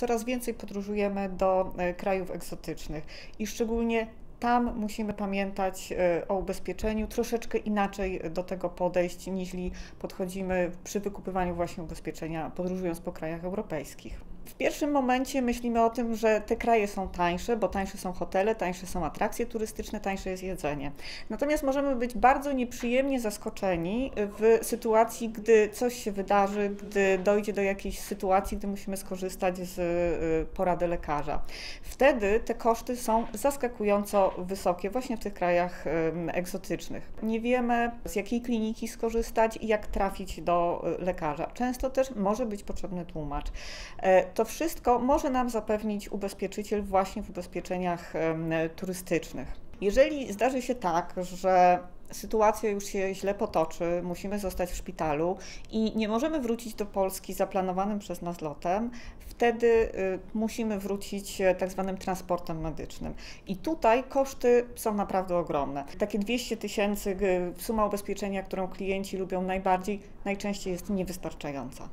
Coraz więcej podróżujemy do e, krajów egzotycznych i szczególnie tam musimy pamiętać e, o ubezpieczeniu, troszeczkę inaczej do tego podejść, niż podchodzimy przy wykupywaniu właśnie ubezpieczenia, podróżując po krajach europejskich. W pierwszym momencie myślimy o tym, że te kraje są tańsze, bo tańsze są hotele, tańsze są atrakcje turystyczne, tańsze jest jedzenie. Natomiast możemy być bardzo nieprzyjemnie zaskoczeni w sytuacji, gdy coś się wydarzy, gdy dojdzie do jakiejś sytuacji, gdy musimy skorzystać z y, porady lekarza. Wtedy te koszty są zaskakująco wysokie właśnie w tych krajach egzotycznych. Nie wiemy z jakiej kliniki skorzystać i jak trafić do y, lekarza. Często też może być potrzebny tłumacz. To wszystko może nam zapewnić ubezpieczyciel właśnie w ubezpieczeniach turystycznych. Jeżeli zdarzy się tak, że sytuacja już się źle potoczy, musimy zostać w szpitalu i nie możemy wrócić do Polski zaplanowanym przez nas lotem, wtedy y, musimy wrócić e, tak zwanym transportem medycznym. I tutaj koszty są naprawdę ogromne. Takie 200 tysięcy, suma ubezpieczenia, którą klienci lubią najbardziej, najczęściej jest niewystarczająca.